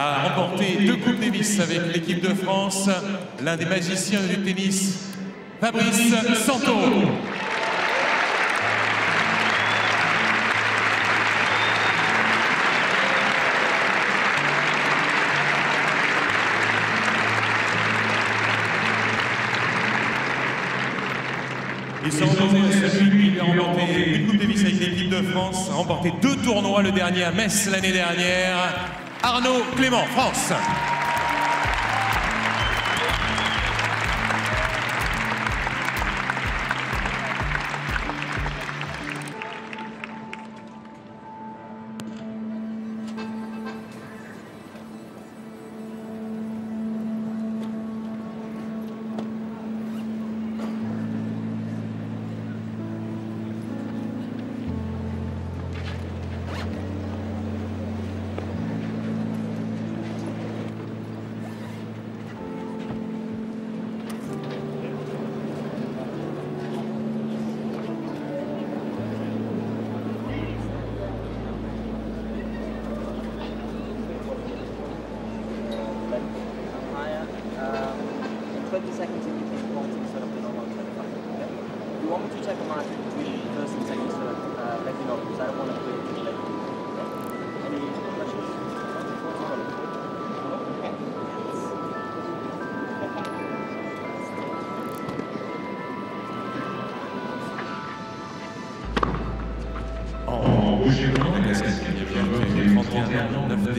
a remporté deux Coupes Davis avec l'équipe de France, l'un des magiciens du tennis, Fabrice Santo. Ils sont celui qui a remporté une Coupe Davis avec l'équipe de France, a remporté deux tournois, le dernier à Metz l'année dernière. Arnaud Clément, France.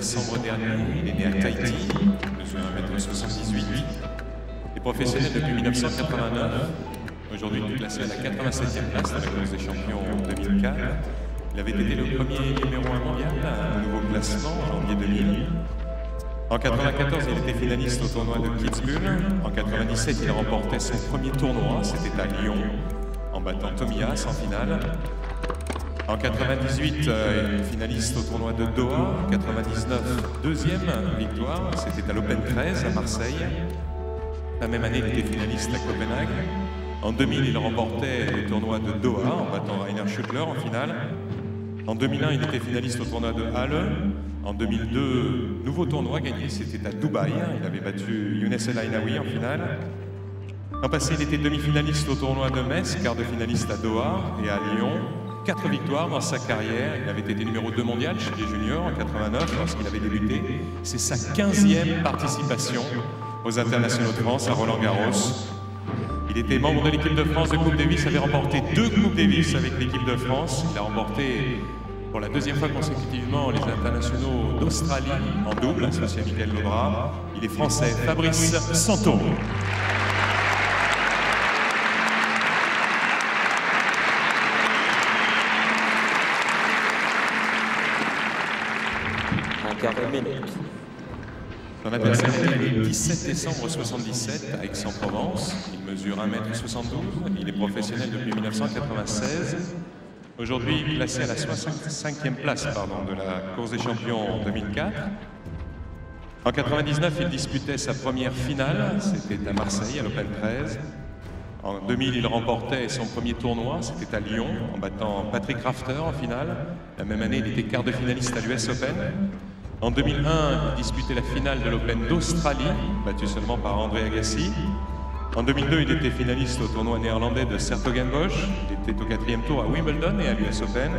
Décembre dernier. Il est né à Tahiti, mesure 1m78. Il est professionnel depuis 1989. Aujourd'hui, il est classé à la 87e place dans la course des champions en 2004. Il avait été le premier numéro 1 mondial à un nouveau classement en janvier 2000. En 1994, il était finaliste au tournoi de Kitzbühel. En 1997, il remportait son premier tournoi, c'était à Lyon, en battant Tomias en finale. En 98, euh, finaliste au tournoi de Doha. En 99, deuxième victoire. C'était à l'Open 13 à Marseille. La même année, il était finaliste à Copenhague. En 2000, il remportait le tournoi de Doha en battant Rainer Schüttler en finale. En 2001, il était finaliste au tournoi de Halle. En 2002, nouveau tournoi gagné, c'était à Dubaï. Il avait battu Younes El Ainaoui en finale. L'an passé, il était demi-finaliste au tournoi de Metz, quart de finaliste à Doha et à Lyon. Quatre victoires dans sa carrière. Il avait été numéro 2 mondial chez les juniors en 89 lorsqu'il avait débuté. C'est sa 15e participation aux internationaux de France à Roland Garros. Il était membre de l'équipe de France de Coupe Davis, avait remporté deux Coupes Davis avec l'équipe de France. Il a remporté pour la deuxième fois consécutivement les internationaux d'Australie en double, associé à Michael Lebras. Il est français, Fabrice Santo. Adversaire est né le 17 décembre 1977 à Aix-en-Provence. Il mesure 1m72. Il est professionnel depuis 1996. Aujourd'hui, classé à la 65e place de la course des champions en 2004. En 99, il disputait sa première finale. C'était à Marseille, à l'Open 13. En 2000, il remportait son premier tournoi, c'était à Lyon, en battant Patrick Rafter en finale. La même année, il était quart de finaliste à l'US Open. En 2001, il disputait la finale de l'Open d'Australie, battu seulement par André Agassi. En 2002, il était finaliste au tournoi néerlandais de Sertogenbosch. Il était au quatrième tour à Wimbledon et à l'US Open.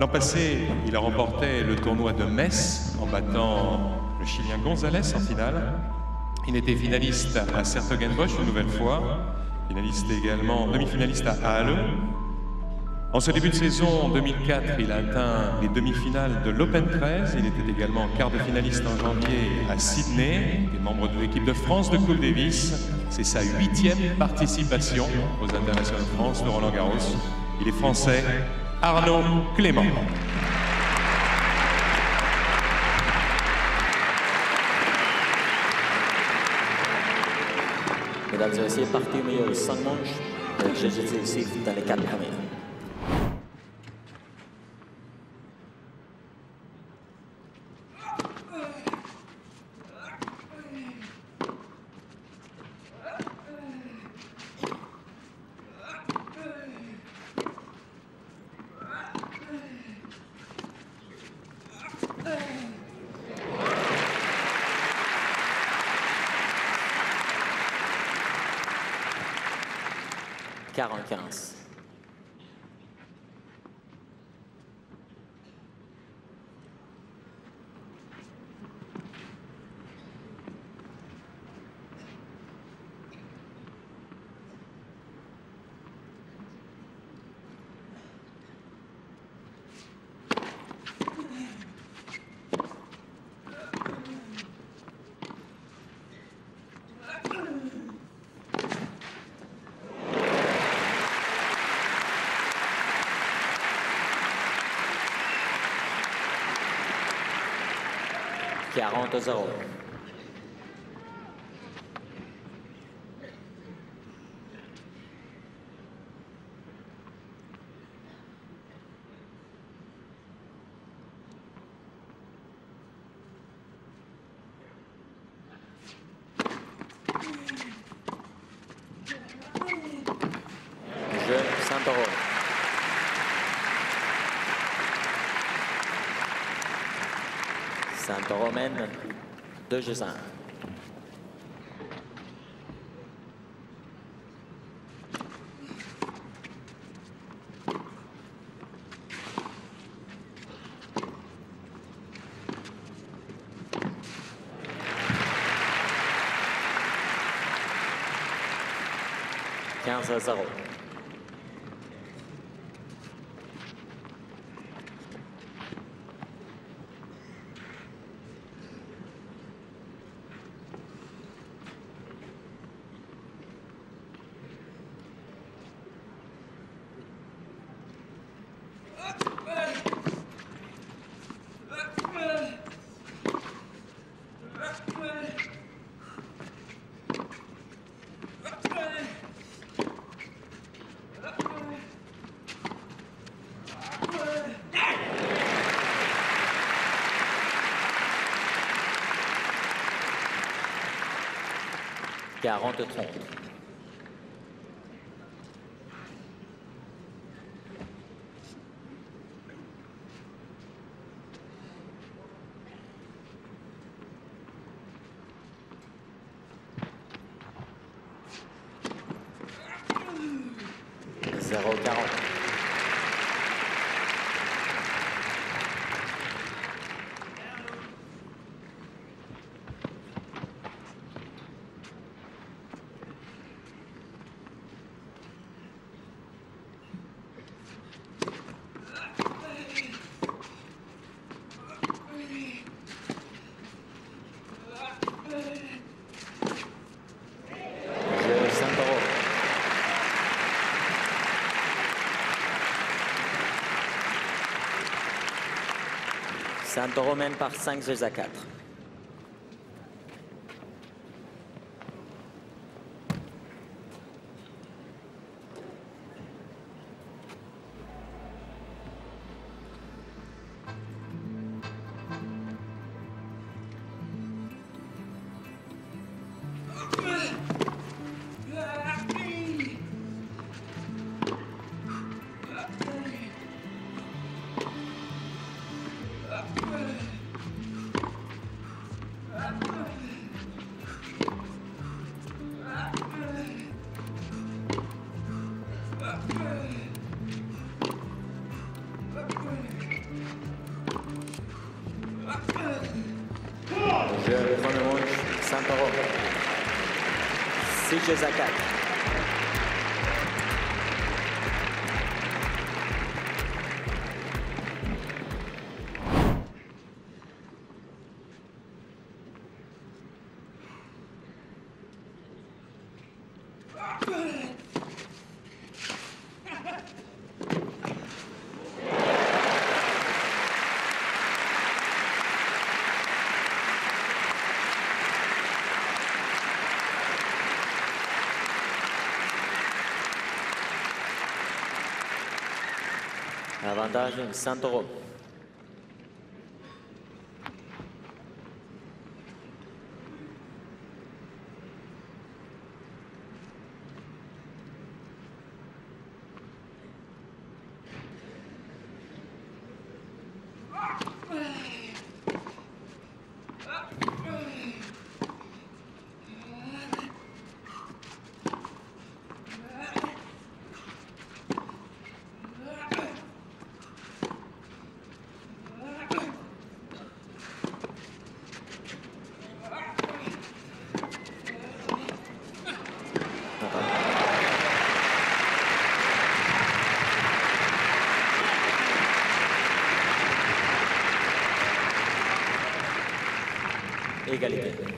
L'an passé, il a remporté le tournoi de Metz en battant le Chilien González en finale. Il était finaliste à Sertogenbosch une nouvelle fois, finaliste également, demi-finaliste à Halle. En ce début de saison, en 2004, il a atteint les demi-finales de l'Open 13. Il était également quart de finaliste en janvier à Sydney. Il est membre de l'équipe de France de Coupe Davis. C'est sa huitième participation aux Internationales de France de Roland Garros. Il est français, Arnaud Clément. Mesdames et messieurs, de 5 manches Jésus ici dans les 4 premières. 45然后都在我2 jeux 1. Quinze à zéro. 43. Santoro mène par 5 jeux à 4. Manche, Santoro. 6 jeux à 4. Avantage Santoro. Égalité.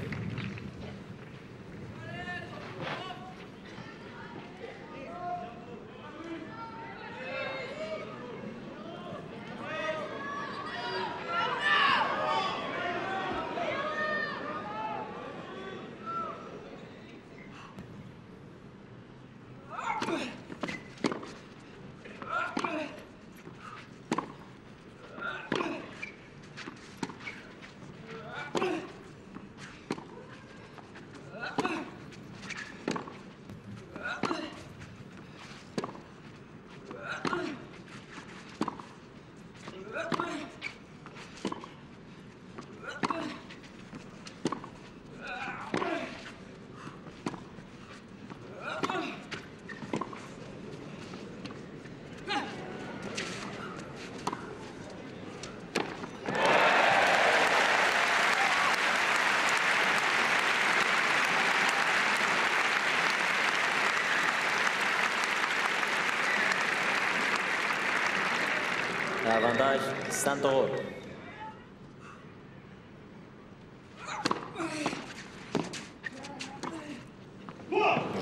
Avantage Santoro.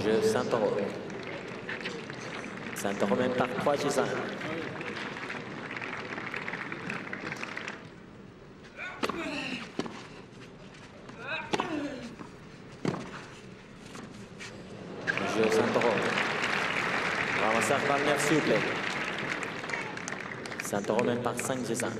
Jeu Santoro. Santoro mène par 3 G 5. Santoro mène par 5 G 5.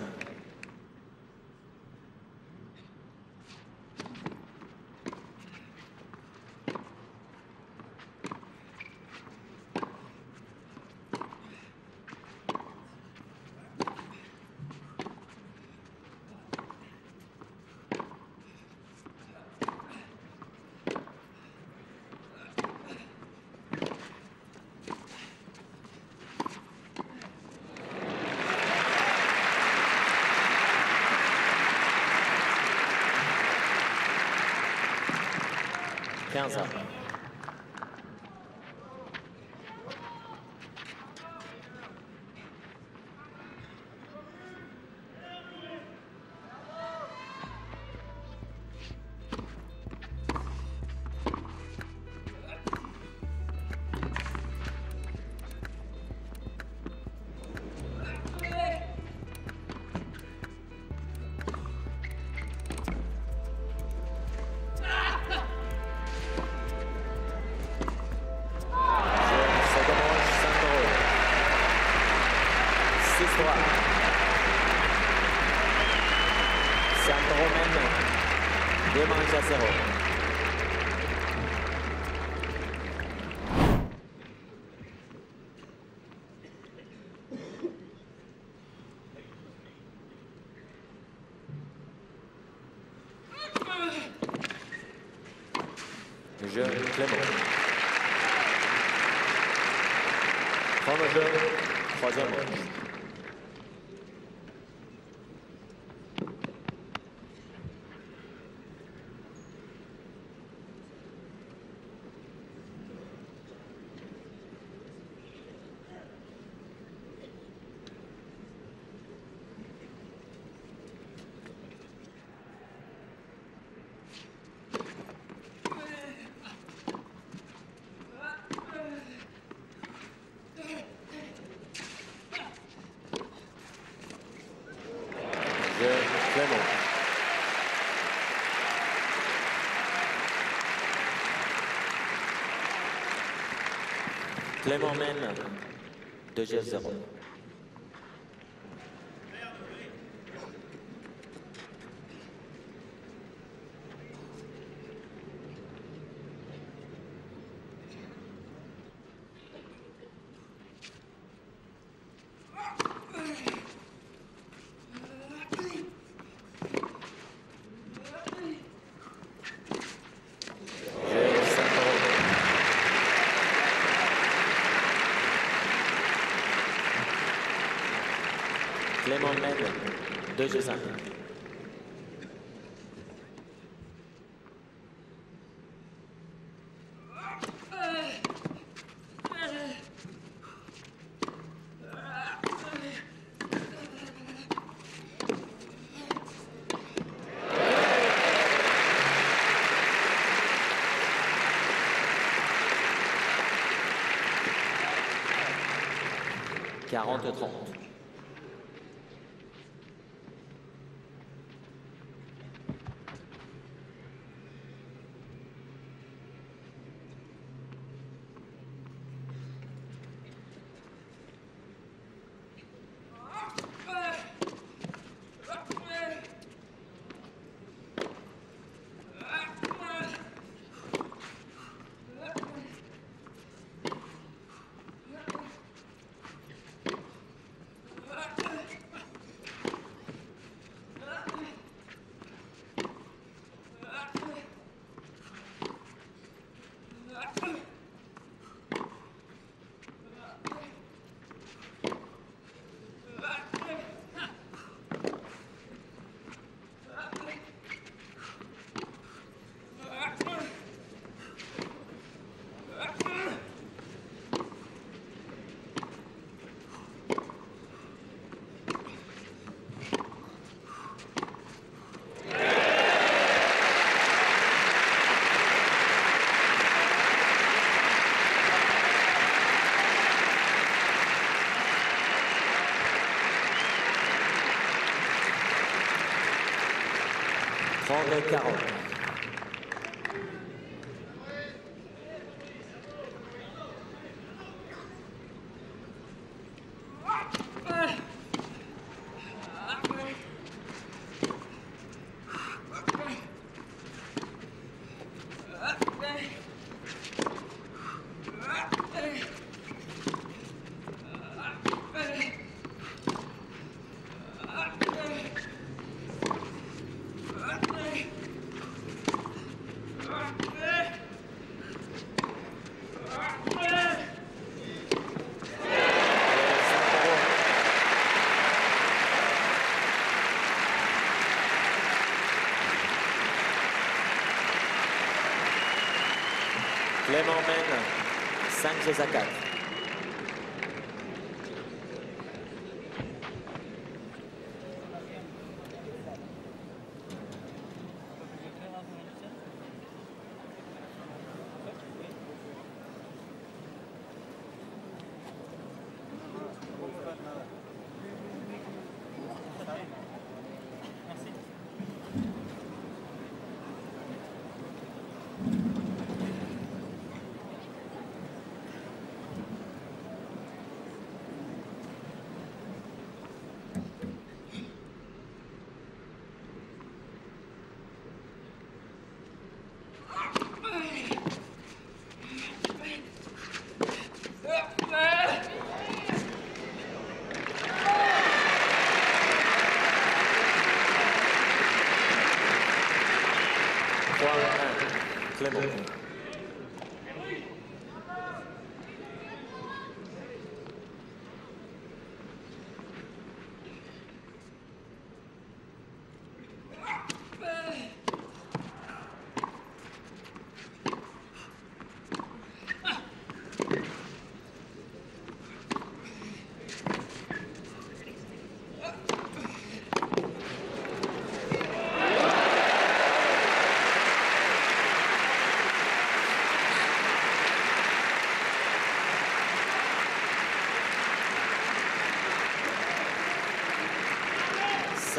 Quinze Jeu Clément. Clément mène 2 G 0. 2 et Quarante-trois. Prendre 40. Clément mène 5 jeux à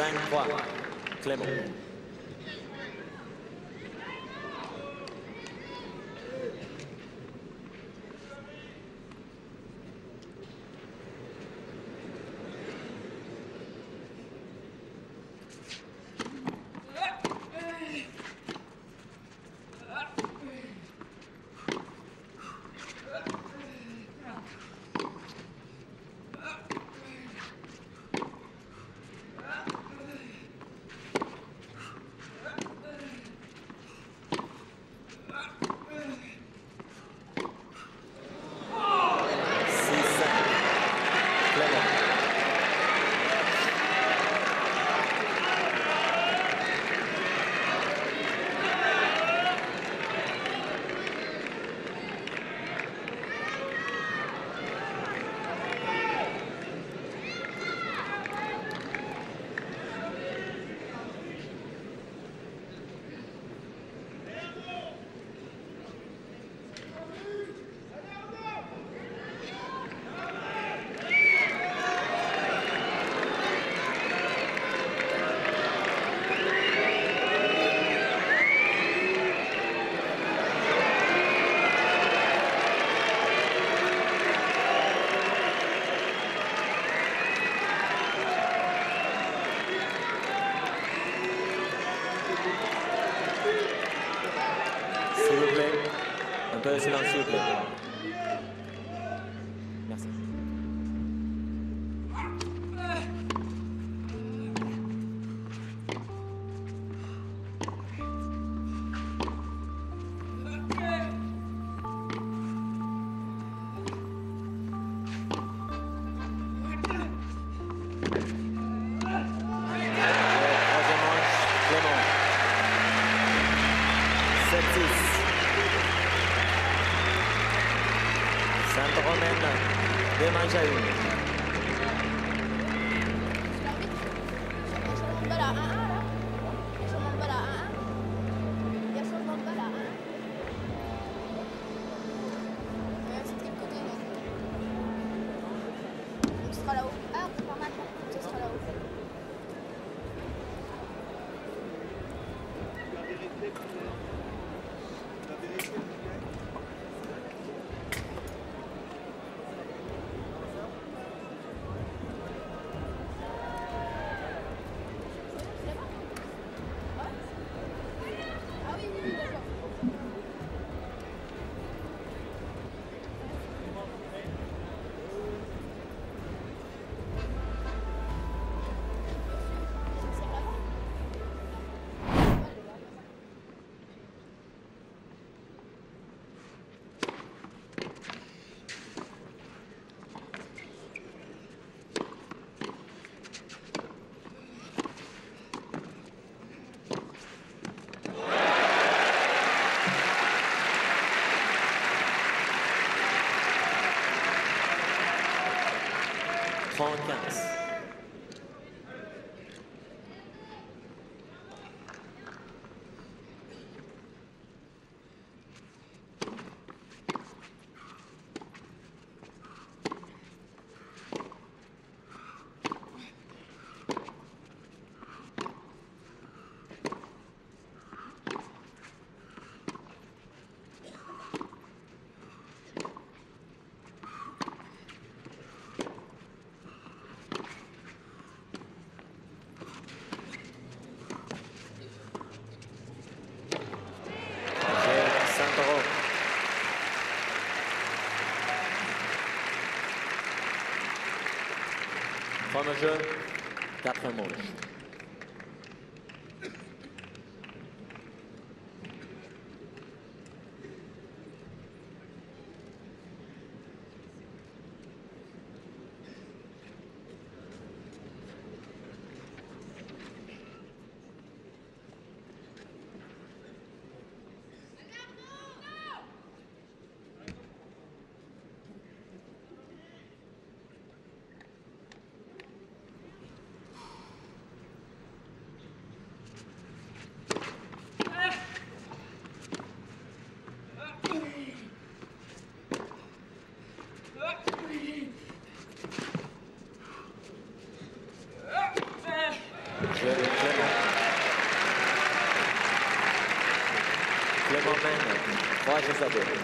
Frank Clement。and personal super. Willis. manager Catherine Morris. Graças a Deus.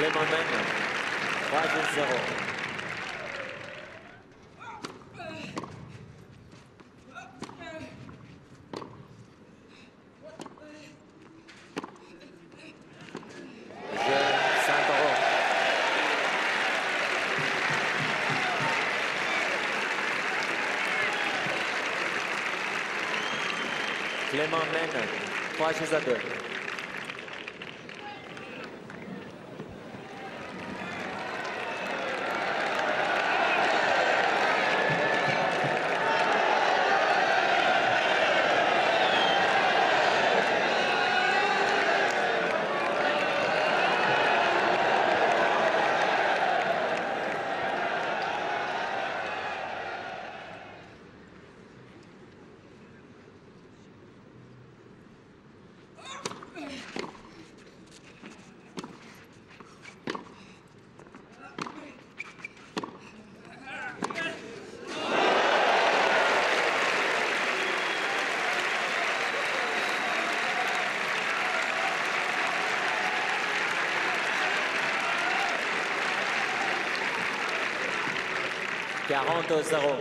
Clément mène. 3 à 0. Je Saint-Laurent. Clément mène. 3 jeux à 2. Quarante au zéro.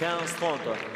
Quinze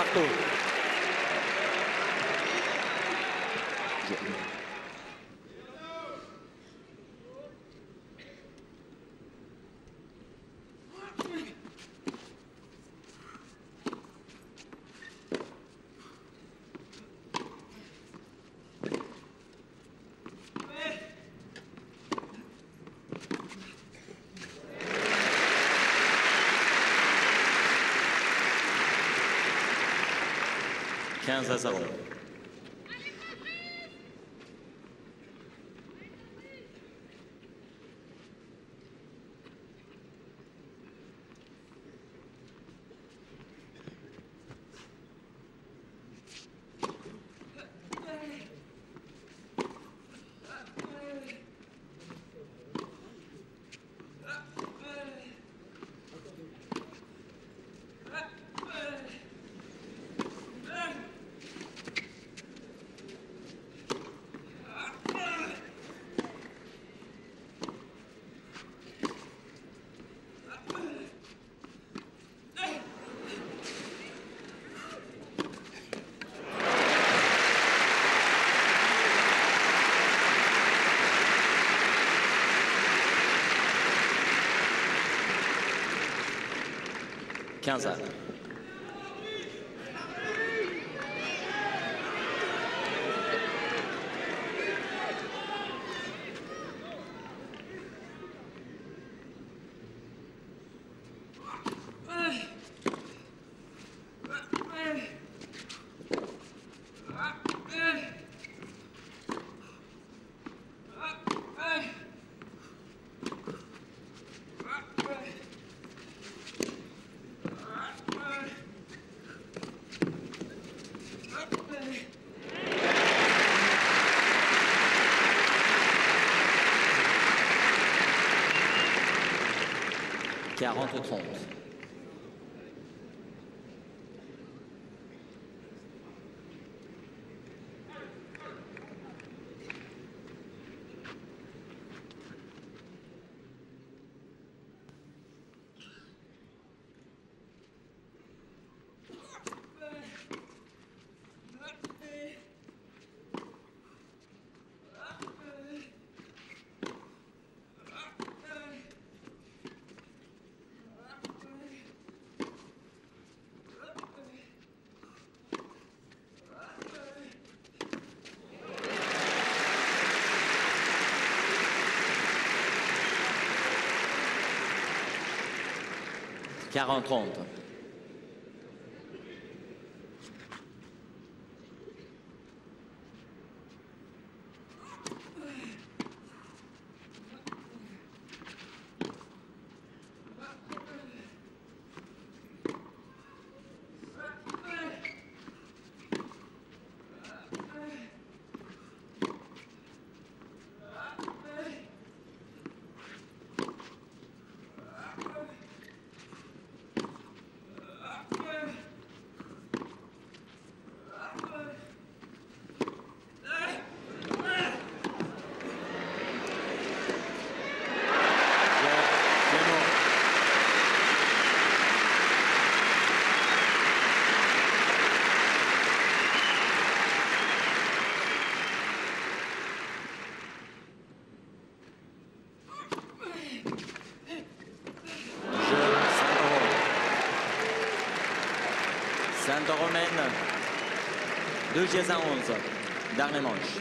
sakto. Jeux partout. 15 à 40-30. 40-30. 2 ans 11, dernier manche.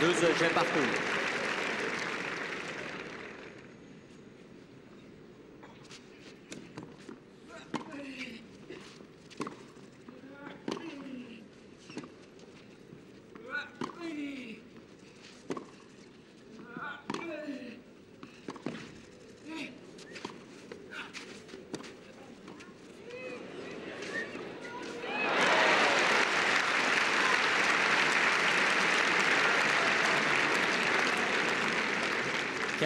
Deux jets partout.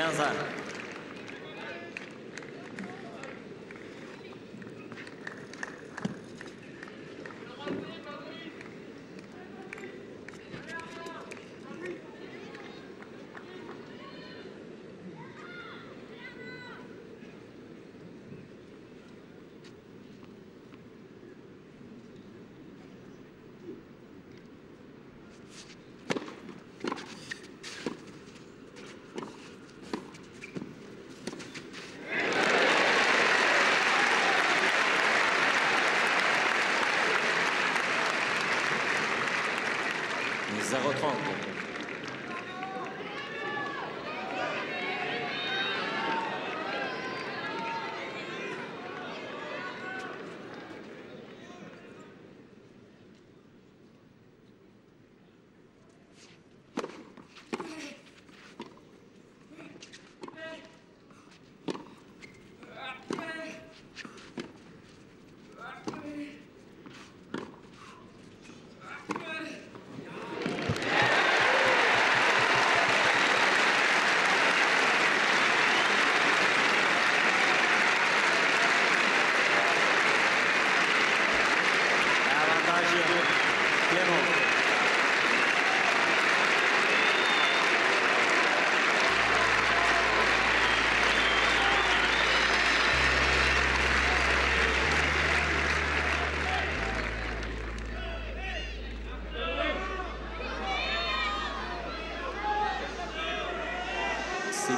Ильяза.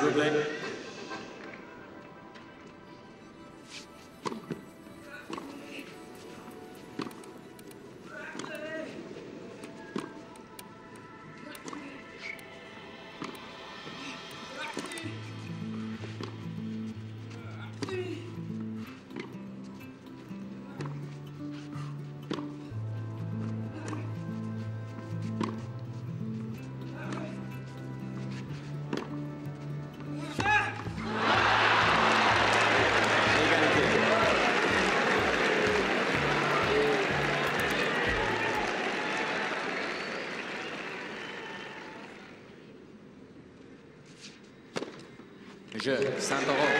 Rublik. Jeu, Saint-Taureau.